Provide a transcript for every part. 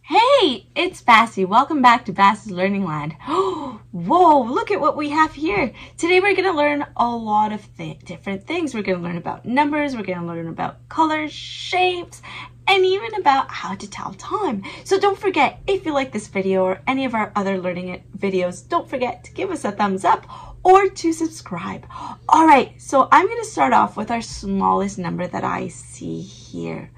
Hey, it's Baci. Welcome back to Baci's Learning Land. Whoa, look at what we have here. Today we're going to learn a lot of th different things. We're going to learn about numbers, we're going to learn about colors, shapes, and even about how to tell time. So don't forget, if you like this video or any of our other learning videos, don't forget to give us a thumbs up or to subscribe. All right, so I'm to start off with our smallest number that I see here.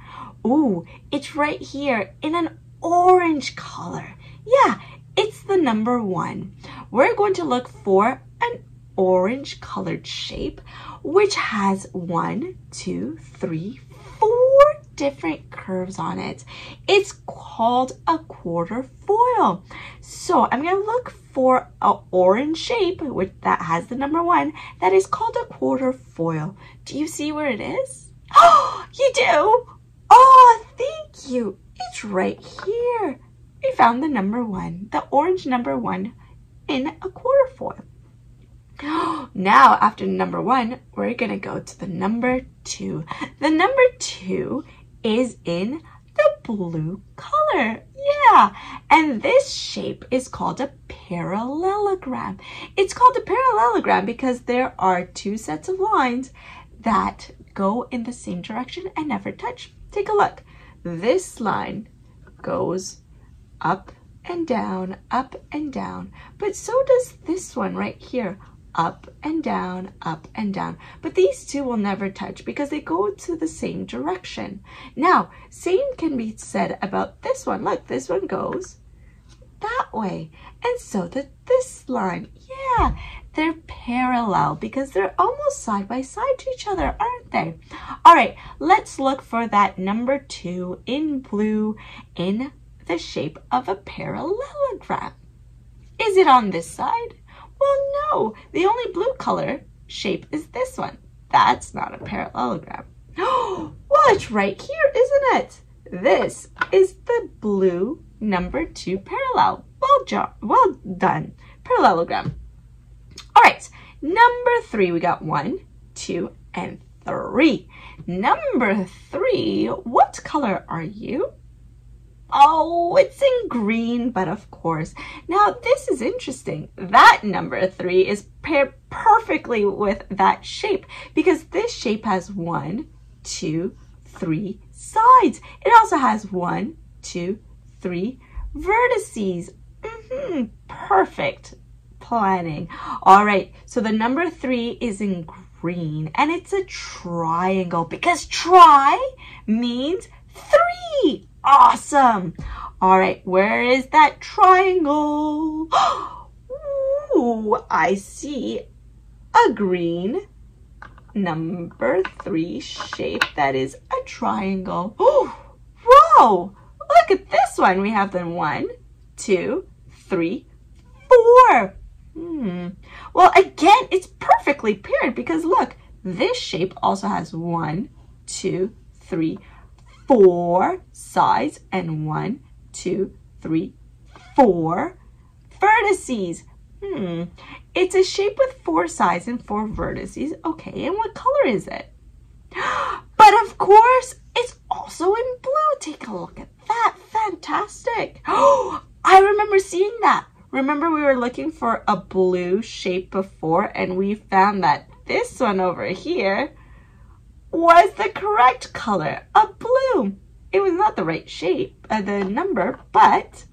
Ooh, it's right here in an orange color. Yeah, it's the number one. We're going to look for an orange colored shape, which has one, two, three, four different curves on it. It's called a quatrefoil. So I'm going to look for an orange shape which that has the number one that is called a quatrefoil. Do you see where it is? Oh, you do? Oh, thank you. It's right here. We found the number one, the orange number one in a quatrefoil. Now, after number one, we're going to go to the number two. The number two is in the blue color. Yeah, and this shape is called a parallelogram. It's called a parallelogram because there are two sets of lines that go in the same direction and never touch. Take a look. This line goes up and down, up and down, but so does this one right here up and down, up and down. But these two will never touch because they go to the same direction. Now, same can be said about this one. Look, this one goes that way. And so that this line, yeah, they're parallel because they're almost side by side to each other, aren't they? All right, let's look for that number two in blue in the shape of a parallelogram. Is it on this side? Well, no, the only blue color shape is this one. That's not a parallelogram. well, it's right here, isn't it? This is the blue number two parallel. Well, jo well done. Parallelogram. All right, number three, we got one, two, and three. Number three, what color are you? Oh, it's in green, but of course. Now, this is interesting. That number three is paired perfectly with that shape because this shape has one, two, three sides. It also has one, two, three vertices. Mm -hmm, perfect planning. All right, so the number three is in green and it's a triangle because tri means three. Awesome. All right, where is that triangle? Ooh, I see a green number three shape that is a triangle. Oh, whoa, look at this one. We have the one, two, three, four. Hmm. Well, again, it's perfectly paired because look, this shape also has one, two, three, four sides and one, two, three, four vertices. Hmm, it's a shape with four sides and four vertices. Okay, and what color is it? But of course, it's also in blue. Take a look at that. Fantastic. Oh, I remember seeing that. Remember we were looking for a blue shape before and we found that this one over here was the correct color a blue. It was not the right shape, uh, the number, but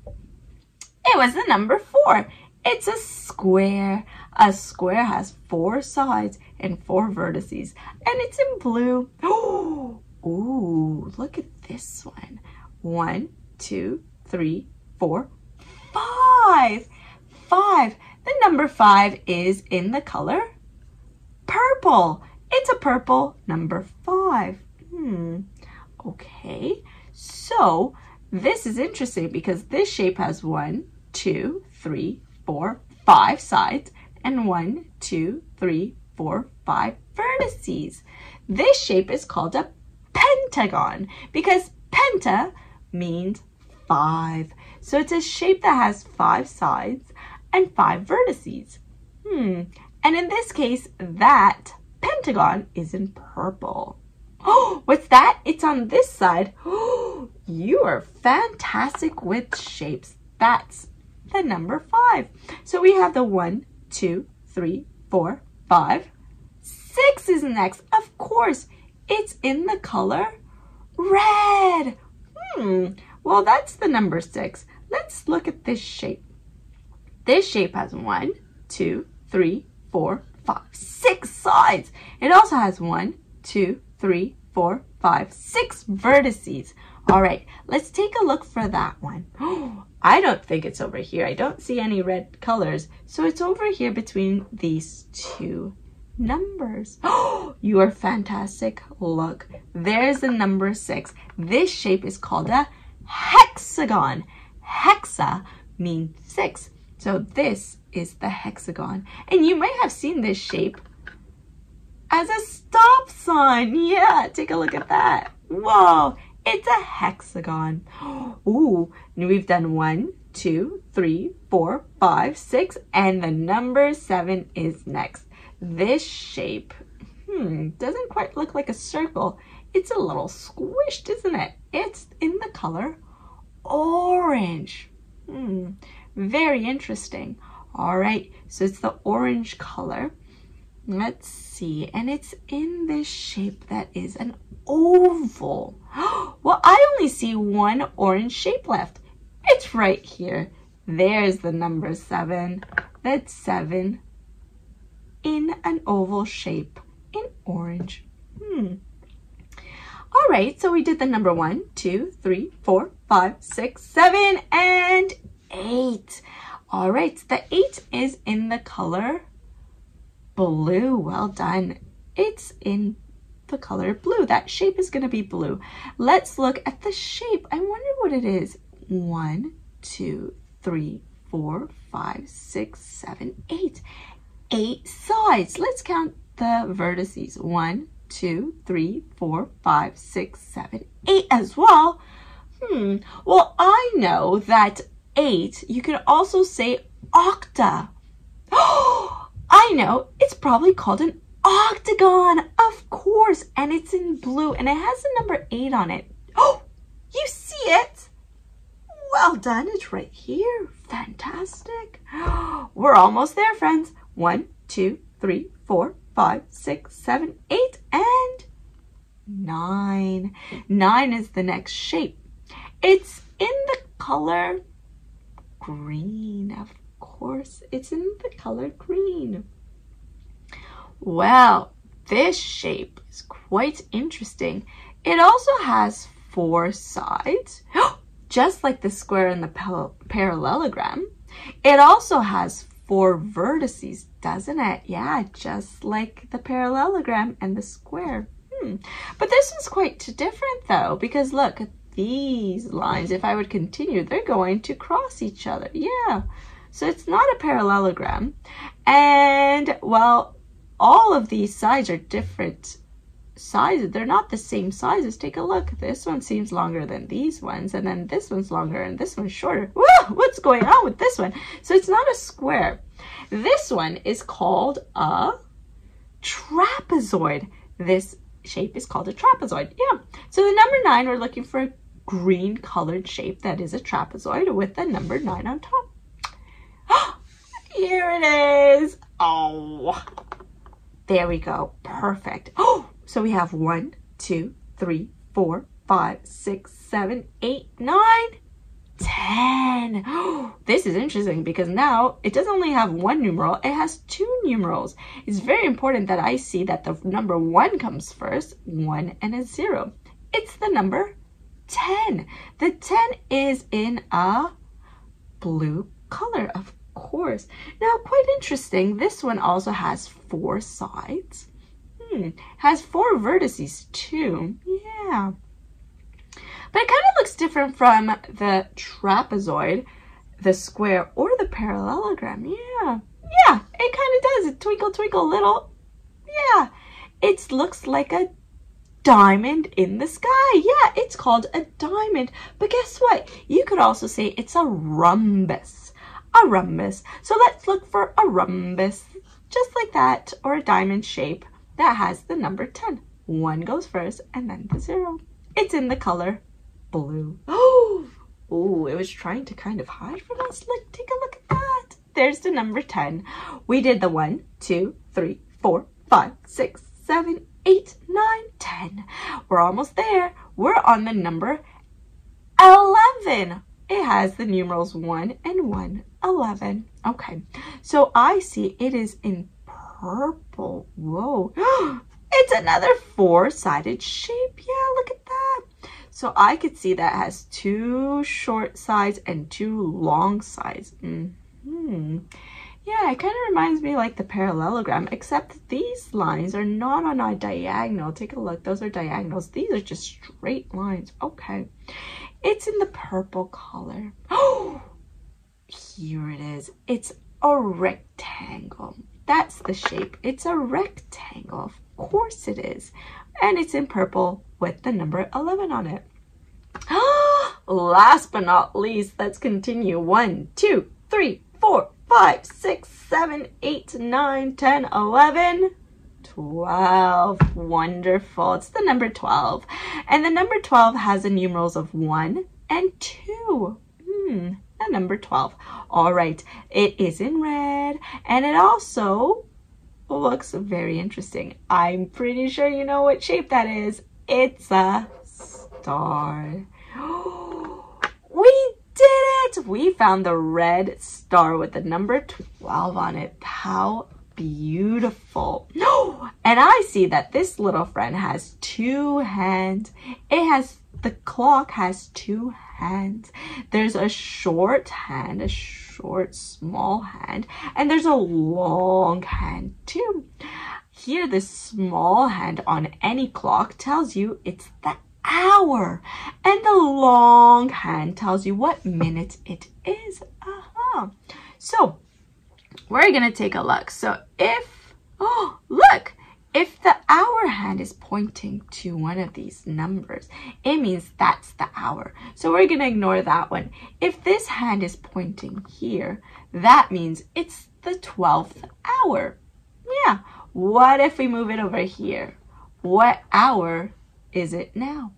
it was the number four. It's a square. A square has four sides and four vertices, and it's in blue. Oh, ooh, look at this one. One, two, three, four, five. Five. The number five is in the color purple. It's a purple number five. Hmm. Okay. So this is interesting because this shape has one, two, three, four, five sides, and one, two, three, four, five vertices. This shape is called a pentagon because penta means five. So it's a shape that has five sides and five vertices. Hmm. And in this case, that pentagon is in purple. Oh, What's that? It's on this side. You are fantastic with shapes. That's the number five. So we have the one, two, three, four, five. Six is next. Of course, it's in the color red. Hmm, well, that's the number six. Let's look at this shape. This shape has one, two, three, four, five, six sides. It also has one, two, three, four, five, six vertices. All right, let's take a look for that one. I don't think it's over here. I don't see any red colors. So it's over here between these two numbers. Oh, you are fantastic. Look, there's the number six. This shape is called a hexagon. Hexa means six. So this is the hexagon. And you might have seen this shape as a stop sign. Yeah, take a look at that. Whoa, it's a hexagon. Ooh, we've done one, two, three, four, five, six, and the number seven is next. This shape, hmm, doesn't quite look like a circle. It's a little squished, isn't it? It's in the color orange. Hmm, very interesting. All right, so it's the orange color. Let's see, and it's in this shape that is an oval. Well, I only see one orange shape left. It's right here. There's the number seven. That's seven in an oval shape in orange. Hmm. All right, so we did the number one, two, three, four, five, six, seven, and eight. All right, the eight is in the color blue. Well done. It's in the color blue. That shape is going to be blue. Let's look at the shape. I wonder what it is. One, two, three, four, five, six, seven, eight. Eight sides. Let's count the vertices. One, two, three, four, five, six, seven, eight as well. Hmm. Well, I know that eight, you can also say octa. I know. It's probably called an octagon, of course, and it's in blue, and it has the number eight on it. Oh, you see it? Well done, it's right here. Fantastic. We're almost there, friends. One, two, three, four, five, six, seven, eight, and nine. Nine is the next shape. It's in the color green, of course. It's in the color green. Well, this shape is quite interesting. It also has four sides, just like the square in the parallelogram. It also has four vertices, doesn't it? Yeah, just like the parallelogram and the square. Hmm. But this one's quite different though, because look, these lines, if I would continue, they're going to cross each other. Yeah. So it's not a parallelogram. And, well, all of these sides are different sizes. They're not the same sizes. Take a look. This one seems longer than these ones. And then this one's longer and this one's shorter. Whoa, what's going on with this one? So it's not a square. This one is called a trapezoid. This shape is called a trapezoid. Yeah. So the number nine, we're looking for green colored shape that is a trapezoid with the number nine on top. Here it is. Oh, there we go. Perfect. Oh, so we have one, two, three, four, five, six, seven, eight, nine, ten. Oh, this is interesting because now it doesn't only have one numeral, it has two numerals. It's very important that I see that the number one comes first, one and a zero. It's the number 10. The 10 is in a blue color, of course. Now, quite interesting, this one also has four sides. Hmm, has four vertices too. Yeah. But it kind of looks different from the trapezoid, the square, or the parallelogram. Yeah. Yeah, it kind of does. Twinkle, twinkle, little. Yeah. It looks like a diamond in the sky. Yeah, it's called a diamond. But guess what? You could also say it's a rhombus. A rhombus. So let's look for a rhombus, just like that, or a diamond shape that has the number 10. One goes first and then the zero. It's in the color blue. Oh, oh, it was trying to kind of hide from us. Look, take a look at that. There's the number 10. We did the one, two, three, four, five, six, seven, eight, nine, ten. We're almost there. We're on the number 11. It has the numerals 1 and 1, 11. Okay, so I see it is in purple. Whoa. It's another four-sided shape. Yeah, look at that. So I could see that has two short sides and two long sides. Mm hmm. Yeah, it kind of reminds me like the parallelogram, except these lines are not on a diagonal. Take a look. Those are diagonals. These are just straight lines. Okay. It's in the purple color. Oh, here it is. It's a rectangle. That's the shape. It's a rectangle. Of course it is. And it's in purple with the number 11 on it. Last but not least, let's continue. One, two, three, four, five, six, seven, eight, nine, ten, eleven, twelve. Wonderful. It's the number 12. And the number 12 has the numerals of 1 and 2. Hmm, the number 12. All right, it is in red and it also looks very interesting. I'm pretty sure you know what shape that is. It's a star. We did it! We found the red star with the number 12 on it. How beautiful. No! And I see that this little friend has two hands. It has, the clock has two hands. There's a short hand, a short, small hand, and there's a long hand too. Here, the small hand on any clock tells you it's the hour. And the long hand tells you what minute it is. Uh-huh. So we're going to take a look. So if, oh, look, if the hour hand is pointing to one of these numbers, it means that's the hour. So we're going to ignore that one. If this hand is pointing here, that means it's the 12th hour. Yeah. What if we move it over here? What hour is it now?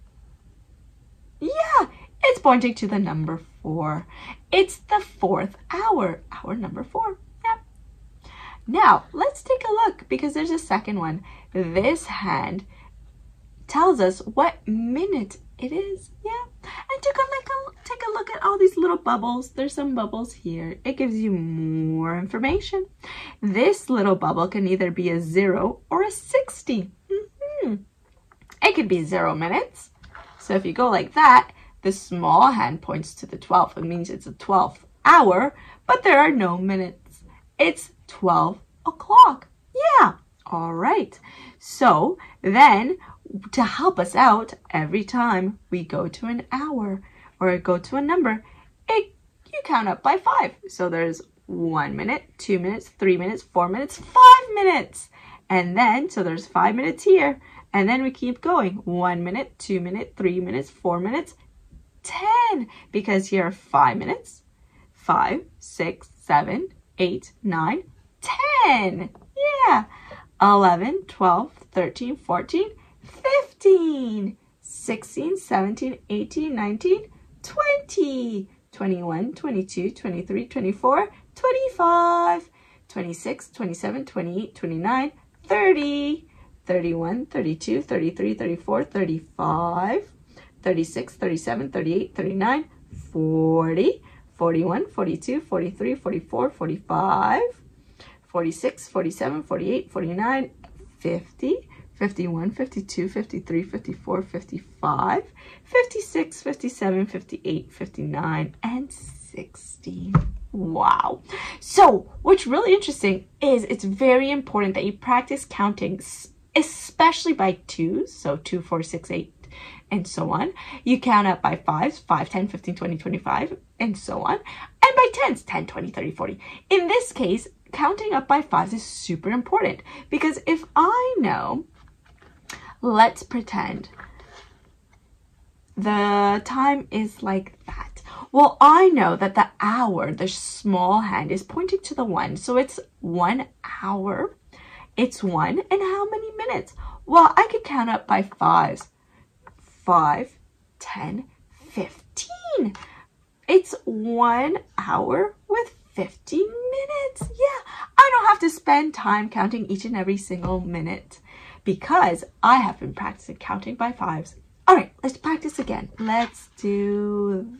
Yeah, it's pointing to the number four. It's the fourth hour, hour number four. Yeah. Now, let's take a look because there's a second one. This hand tells us what minute it is. Yeah. And take a look, take a look at all these little bubbles. There's some bubbles here. It gives you more information. This little bubble can either be a zero or a 60. Mm -hmm. It could be zero minutes. So if you go like that, the small hand points to the 12th. It means it's a 12th hour, but there are no minutes. It's 12 o'clock. Yeah. All right. So then to help us out, every time we go to an hour or go to a number, it, you count up by five. So there's one minute, two minutes, three minutes, four minutes, five minutes. And then, so there's five minutes here. And then we keep going. One minute, two minutes, three minutes, four minutes, 10. Because here are five minutes. Five, six, seven, eight, nine, 10. Yeah. 11, 12, 13, 14, 15, 16, 17, 18, 19, 20, 21, 22, 23, 24, 25, 26, 27, 28, 29, 30, 31, 32, 33, 34, 35, 36, 37, 38, 39, 40, 41, 42, 43, 44, 45, 46, 47, 48, 49, 50, 51, 52, 53, 54, 55, 56, 57, 58, 59, and 60. Wow. So what's really interesting is it's very important that you practice counting especially by twos, so 2, 4, 6, 8, and so on. You count up by fives, 5, 10, 15, 20, 25, and so on. And by tens, 10, 20, 30, 40. In this case, counting up by fives is super important because if I know, let's pretend the time is like that. Well, I know that the hour, the small hand, is pointing to the one. So it's one hour it's one and how many minutes? Well, I could count up by fives. Five, ten, fifteen. It's one hour with 15 minutes. Yeah, I don't have to spend time counting each and every single minute because I have been practicing counting by fives. All right, let's practice again. Let's do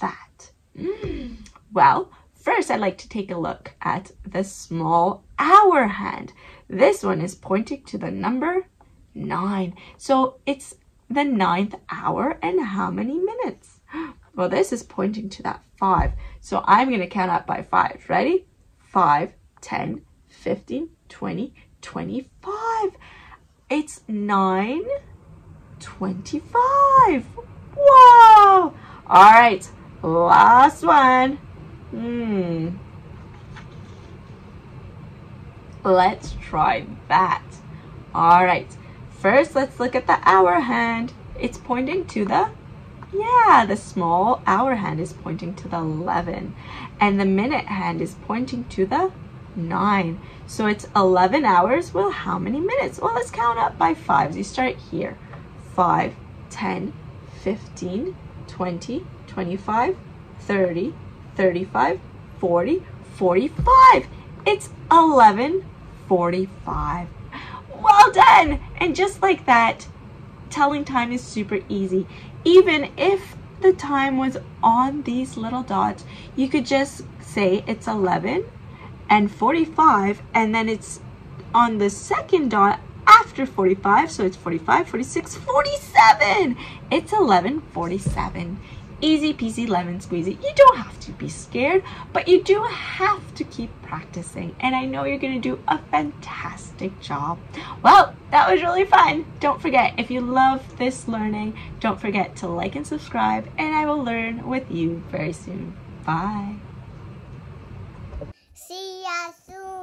that. Mm. Well, first I'd like to take a look at the small hour hand. This one is pointing to the number nine. So it's the ninth hour and how many minutes? Well, this is pointing to that five. So I'm going to count up by five. Ready? 5, 10, 15, 20, 25. It's 9, 25. Whoa! All right, last one. Hmm. Let's try that. All right, first let's look at the hour hand. It's pointing to the yeah, the small hour hand is pointing to the 11 and the minute hand is pointing to the 9. So it's 11 hours. Well, how many minutes? Well, let's count up by fives. You start here. 5, 10, 15, 20, 25, 30, 35, 40, 45. It's 11:45. Well done! And just like that, telling time is super easy even if the time was on these little dots, you could just say it's 11 and 45 and then it's on the second dot after 45 so it's 45 46 47 it's 1147 easy peasy lemon squeezy. You don't have to be scared, but you do have to keep practicing. And I know you're going to do a fantastic job. Well, that was really fun. Don't forget, if you love this learning, don't forget to like and subscribe, and I will learn with you very soon. Bye. See ya soon.